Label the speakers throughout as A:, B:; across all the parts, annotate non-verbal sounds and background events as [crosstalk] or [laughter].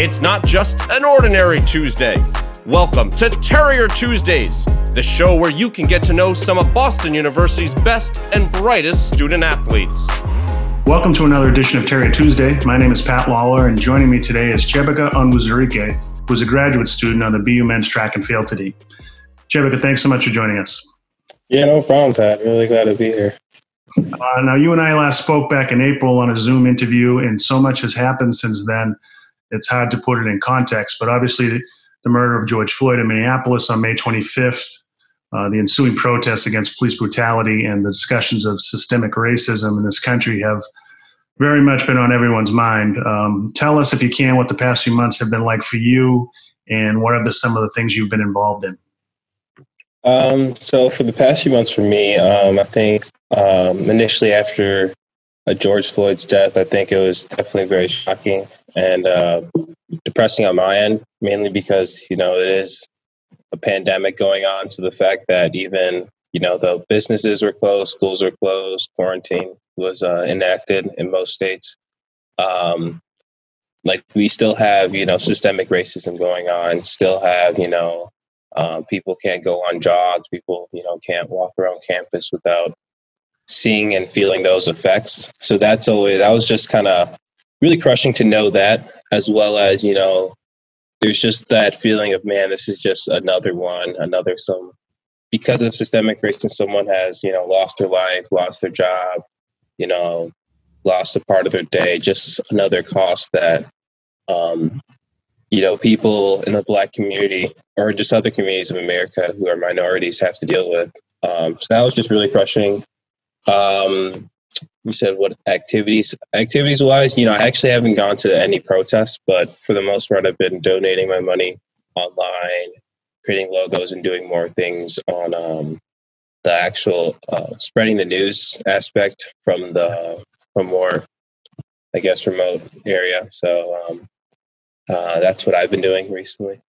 A: It's not just an ordinary Tuesday. Welcome to Terrier Tuesdays, the show where you can get to know some of Boston University's best and brightest student athletes.
B: Welcome to another edition of Terrier Tuesday. My name is Pat Lawler, and joining me today is Chiebuka Onwuzurike, who is a graduate student on the BU Men's Track and Field today. Chiebuka, thanks so much for joining us.
C: Yeah, no problem, Pat. Really glad to be here.
B: Uh, now, you and I last spoke back in April on a Zoom interview, and so much has happened since then. It's hard to put it in context, but obviously, the, murder of George Floyd in Minneapolis on May 25th, uh, the ensuing protests against police brutality, and the discussions of systemic racism in this country have very much been on everyone's mind. Um, tell us, if you can, what the past few months have been like for you, and what are the, some of the things you've been involved in.
C: Um, so for the past few months for me, um, I think um, initially after George Floyd's death, I think it was definitely very shocking and uh, depressing on my end, mainly because you know it is a pandemic going on. So the fact that even you know the businesses were closed, schools were closed, quarantine was uh, enacted in most states. Um, like we still have you know systemic racism going on, still have you know uh, people can't go on jogs. People, you know, can't walk around campus without seeing and feeling those effects. So that's always that was just kind of really crushing to know that, as well as you know, there's just that feeling of man, this is just another one, another some because of systemic racism, someone has you know lost their life, lost their job, you know, lost a part of their day, just another cost that um, you know, people in the black community or just other communities of America who are minorities have to deal with. Um, so that was just really crushing. Um, you said what activities? Activities wise, you know, I actually haven't gone to any protests, but for the most part, I've been donating my money online, creating logos, and doing more things on um, the actual uh, spreading the news aspect from the from more, I guess, remote area. So um, uh, that's what I've been doing recently.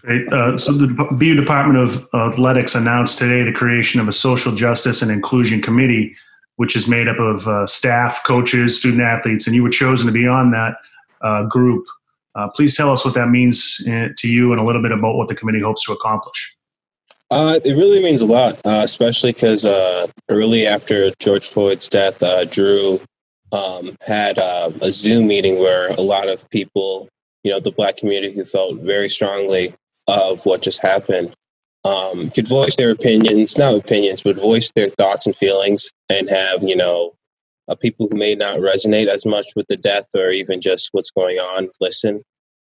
B: Great. Uh, so the BU Department of Athletics announced today the creation of a social justice and inclusion committee, which is made up of uh, staff, coaches, student athletes, and you were chosen to be on that uh, group. Uh, please tell us what that means uh, to you and a little bit about what the committee hopes to accomplish.
C: it really means a lot, especially because early after George Floyd's death, Drew um, had uh, a Zoom meeting where a lot of people, you know, the black community who felt very strongly of what just happened, um, could voice their opinions, not opinions, but voice their thoughts and feelings and have, you know, uh, people who may not resonate as much with the death or even just what's going on listen.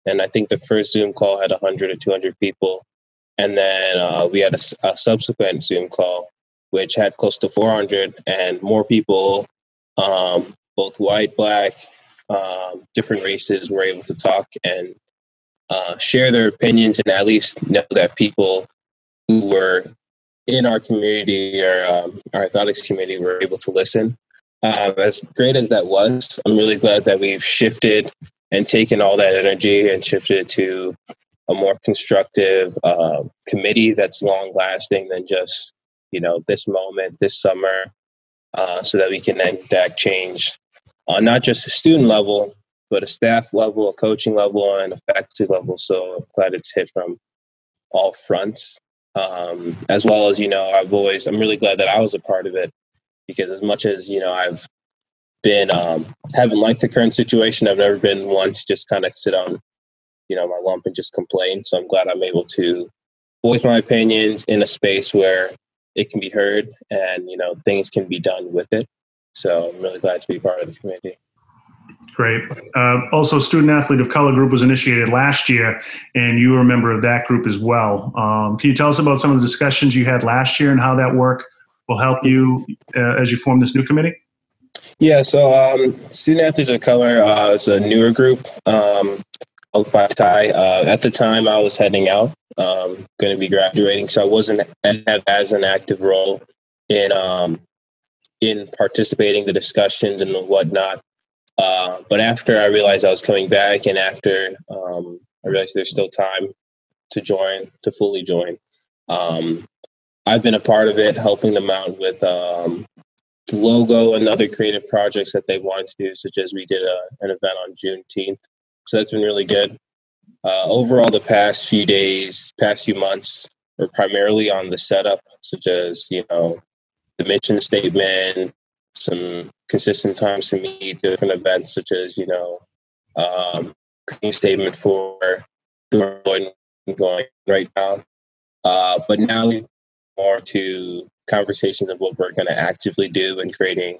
C: And I think the first Zoom call had 100 or 200 people. And then uh, we had a, a subsequent Zoom call, which had close to 400 and more people um, both white, black, um, different races were able to talk and uh, share their opinions and at least know that people who were in our community or um, our athletics community were able to listen. Um, as great as that was, I'm really glad that we've shifted and taken all that energy and shifted it to a more constructive uh, committee that's long lasting than just you know this moment, this summer, uh, so that we can enact change on not just a student level, but a staff level, a coaching level, and a faculty level. So I'm glad it's hit from all fronts. Um, as well as, you know, I've always, I'm really glad that I was a part of it because as much as, you know, I've been, um, haven't liked the current situation, I've never been one to just kind of sit on, you know, my lump and just complain. So I'm glad I'm able to voice my opinions in a space where it can be heard and, you know, things can be done with it. So I'm really glad to be part of the community.
B: Great. Uh, also, Student Athlete of Color Group was initiated last year, and you were a member of that group as well. Um, can you tell us about some of the discussions you had last year and how that work will help you uh, as you form this new committee?
C: Yeah, so um, Student Athletes of Color uh, is a newer group um, by. Uh, at the time, I was heading out, um, going to be graduating, so I wasn't as an active role in um, in participating the discussions and whatnot. Uh, but after I realized I was coming back, and after um, I realized there's still time to join, to fully join, um, I've been a part of it, helping them out with um, logo and other creative projects that they wanted to do, such as we did a, an event on Juneteenth so that's been really good. Uh, overall, the past few days, past few months, were primarily on the setup, such as you know the mission statement, some consistent times to meet, different events such as you know um, clean statement for going right now. Uh, but now we more to conversations of what we're going to actively do in creating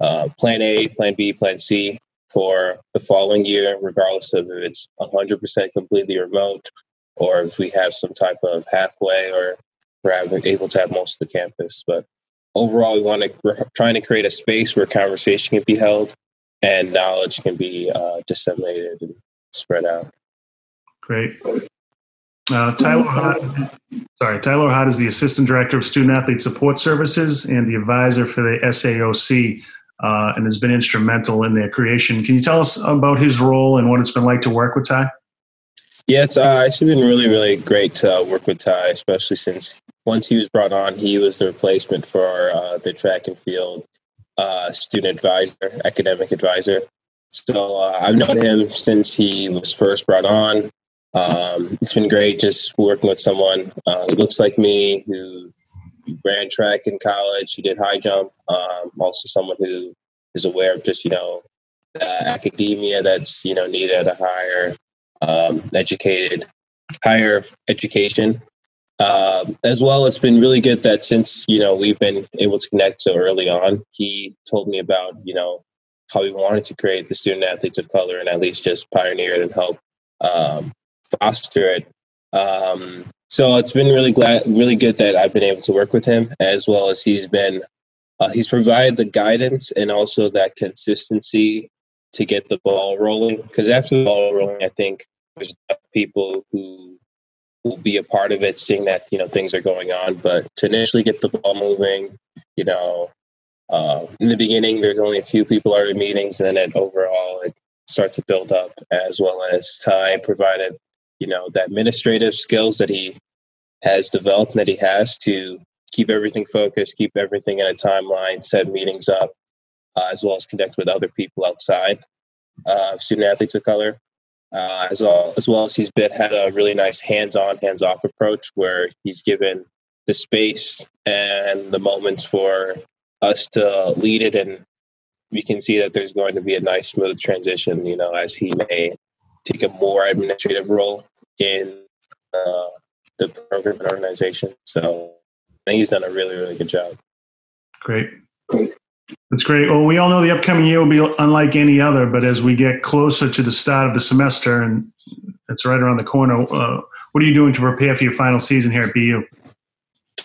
C: uh, plan A, plan B, plan C for the following year, regardless of if it's 100% completely remote or if we have some type of halfway or we're able to have most of the campus. But overall, we want to, we're trying to create a space where conversation can be held and knowledge can be uh, disseminated and spread out.
B: Great. Uh, Tyler Hott, sorry, Tyler Hott is the Assistant Director of Student Athlete Support Services and the advisor for the SAOC uh, and has been instrumental in their creation. Can you tell us about his role and what it's been like to work with Ty?
C: Yeah, it's, uh, it's been really, really great to work with Ty, especially since once he was brought on, he was the replacement for uh, the track and field uh, student advisor, academic advisor. So uh, I've known him since he was first brought on. Um, it's been great just working with someone uh, who looks like me, who ran track in college, who did high jump. Um, also, someone who is aware of just you know academia that's you know needed at a higher um, educated, higher education. Um, as well, it's been really good that since you know we've been able to connect so early on, he told me about you know how he wanted to create the student athletes of color and at least just pioneer it and help um, foster it. Um, so it's been really glad, really good that I've been able to work with him, as well as he's been uh, he's provided the guidance and also that consistency to get the ball rolling. Because after the ball rolling, I think there's people who will be a part of it, seeing that you know things are going on. But to initially get the ball moving, you know, uh, in the beginning, there's only a few people are in meetings, and then overall it starts to build up. As well as Ty provided, you know, the administrative skills that he has developed, that he has to keep everything focused, keep everything in a timeline, set meetings up, uh, as well as connect with other people outside uh, student athletes of color. Uh, as well as well as he's been had a really nice hands-on, hands-off approach where he's given the space and the moments for us to lead it, and we can see that there's going to be a nice, smooth transition. You know, as he may take a more administrative role in uh, the program and organization. So I think he's done a really, really good job.
B: Great. That's great. Well, we all know the upcoming year will be unlike any other, but as we get closer to the start of the semester and it's right around the corner, uh, what are you doing to prepare for your final season here at BU?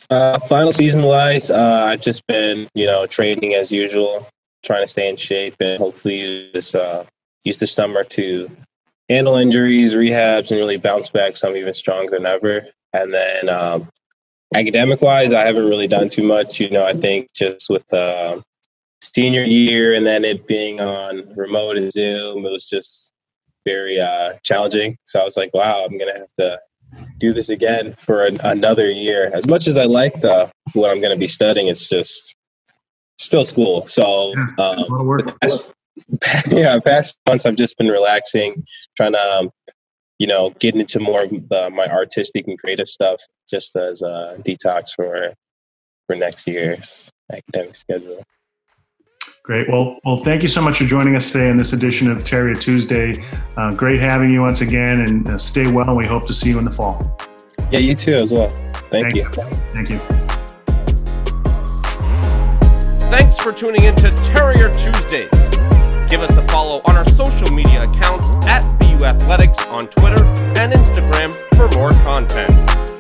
C: Uh, final season wise, uh, I've just been, you know, training as usual, trying to stay in shape and hopefully use, uh, use the summer to handle injuries, rehabs, and really bounce back so I'm even stronger than ever. And then um, academic wise, I haven't really done too much. You know, I think just with uh, senior year and then it being on remote and Zoom, it was just very uh, challenging. So I was like, wow, I'm going to have to do this again for an, another year. As much as I like the what I'm going to be studying, it's just still school. So um, past, [laughs] yeah, past months I've just been relaxing, trying to um, you know get into more of the, my artistic and creative stuff, just as a detox for for next year's academic schedule.
B: Great. Well, well, thank you so much for joining us today in this edition of Terrier Tuesday. Uh, great having you once again, and uh, stay well. And we hope to see you in the fall.
C: Yeah, you too as well. Thank, thank you. you.
B: Thank you.
A: Thanks for tuning in to Terrier Tuesdays. Give us a follow on our social media accounts at BU Athletics on Twitter and Instagram for more content.